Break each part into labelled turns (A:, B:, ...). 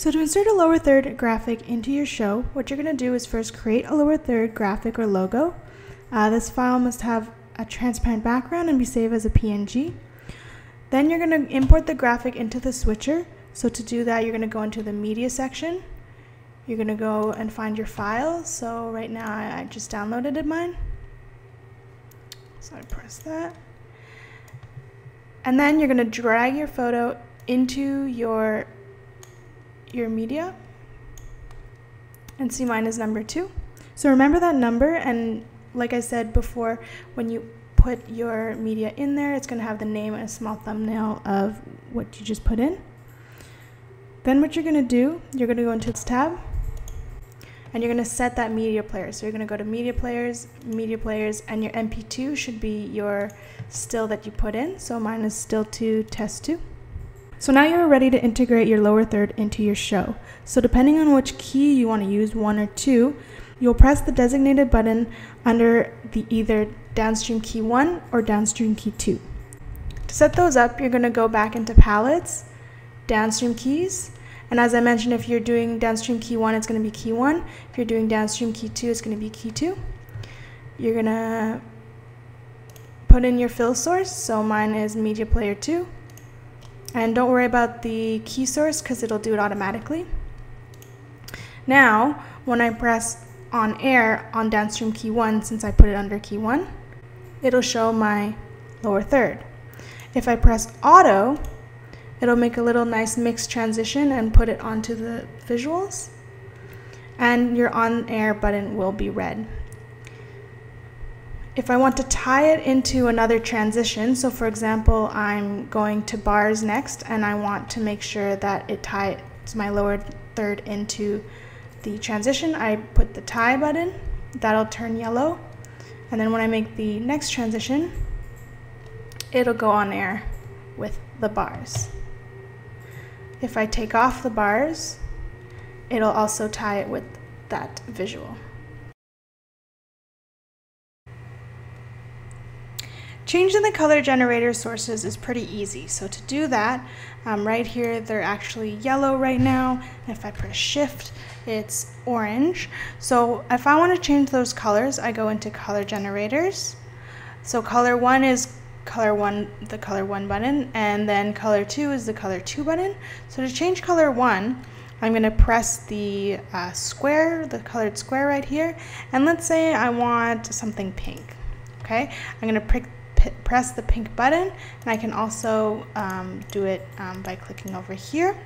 A: So to insert a lower third graphic into your show, what you're going to do is first create a lower third graphic or logo. Uh, this file must have a transparent background and be saved as a PNG. Then you're going to import the graphic into the switcher. So to do that, you're going to go into the media section. You're going to go and find your file. So right now I just downloaded it mine. So I press that. And then you're going to drag your photo into your your media and C mine is number two. So remember that number and like I said before, when you put your media in there, it's going to have the name and a small thumbnail of what you just put in. Then what you're going to do, you're going to go into this tab and you're going to set that media player. So you're going to go to media players, media players, and your MP2 should be your still that you put in. So mine is still 2 test 2. So now you're ready to integrate your lower third into your show. So depending on which key you want to use, one or two, you'll press the designated button under the either downstream key 1 or downstream key 2. To set those up, you're going to go back into palettes, downstream keys, and as I mentioned, if you're doing downstream key 1, it's going to be key 1. If you're doing downstream key 2, it's going to be key 2. You're going to put in your fill source, so mine is media player 2. And don't worry about the key source because it'll do it automatically. Now, when I press on air on downstream key 1, since I put it under key 1, it'll show my lower third. If I press auto, it'll make a little nice mix transition and put it onto the visuals. And your on air button will be red. If I want to tie it into another transition, so for example, I'm going to bars next and I want to make sure that it ties my lower third into the transition, I put the tie button, that'll turn yellow. And then when I make the next transition, it'll go on air with the bars. If I take off the bars, it'll also tie it with that visual. Changing the color generator sources is pretty easy. So to do that, um, right here, they're actually yellow right now. If I press shift, it's orange. So if I want to change those colors, I go into color generators. So color one is color one, the color one button, and then color two is the color two button. So to change color one, I'm going to press the uh, square, the colored square right here, and let's say I want something pink. Okay, I'm going to press the pink button and I can also um, do it um, by clicking over here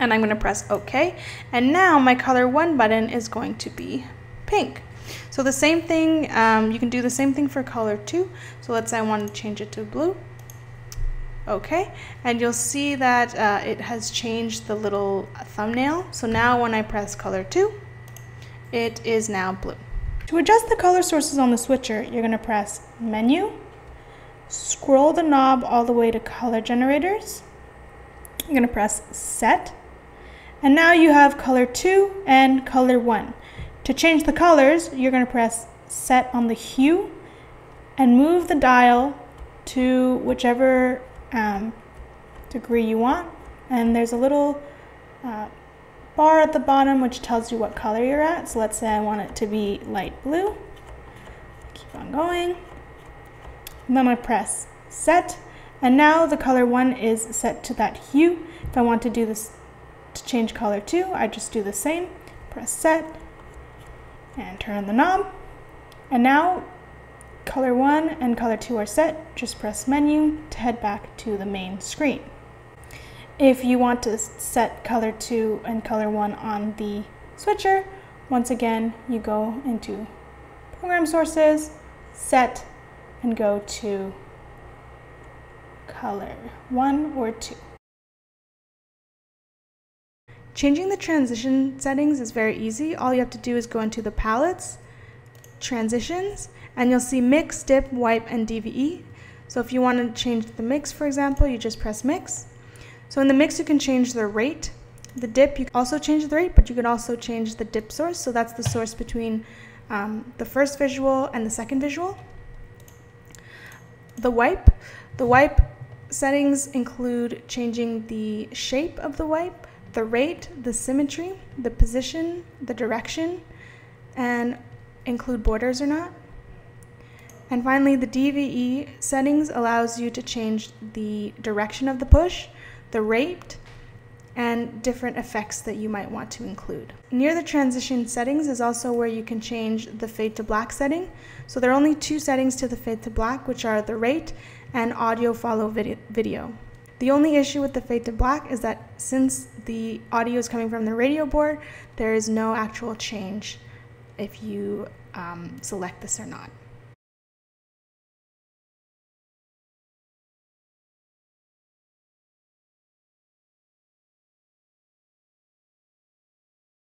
A: and I'm going to press OK and now my color 1 button is going to be pink. So the same thing, um, you can do the same thing for color 2. So let's say I want to change it to blue. Okay, and you'll see that uh, it has changed the little thumbnail. So now when I press color 2, it is now blue. To adjust the color sources on the switcher, you're going to press Menu, scroll the knob all the way to Color Generators. You're going to press Set, and now you have Color 2 and Color 1. To change the colors, you're going to press Set on the hue and move the dial to whichever um, degree you want. And there's a little uh, bar at the bottom which tells you what color you're at. So let's say I want it to be light blue. Keep on going. Then I press set. And now the color one is set to that hue. If I want to do this to change color two, I just do the same. Press set and turn the knob. And now color one and color two are set. Just press menu to head back to the main screen. If you want to set color 2 and color 1 on the switcher, once again, you go into program sources, set, and go to color 1 or 2. Changing the transition settings is very easy. All you have to do is go into the palettes, transitions, and you'll see mix, dip, wipe, and DVE. So if you want to change the mix, for example, you just press mix. So in the mix, you can change the rate. The dip, you can also change the rate, but you can also change the dip source. So that's the source between um, the first visual and the second visual. The wipe, the wipe settings include changing the shape of the wipe the rate, the symmetry, the position, the direction, and include borders or not. And finally, the DVE settings allows you to change the direction of the push, the rate, and different effects that you might want to include. Near the transition settings is also where you can change the fade to black setting. So there are only two settings to the fade to black, which are the rate and audio follow video. The only issue with the fade to black is that since the audio is coming from the radio board, there is no actual change if you um, select this or not.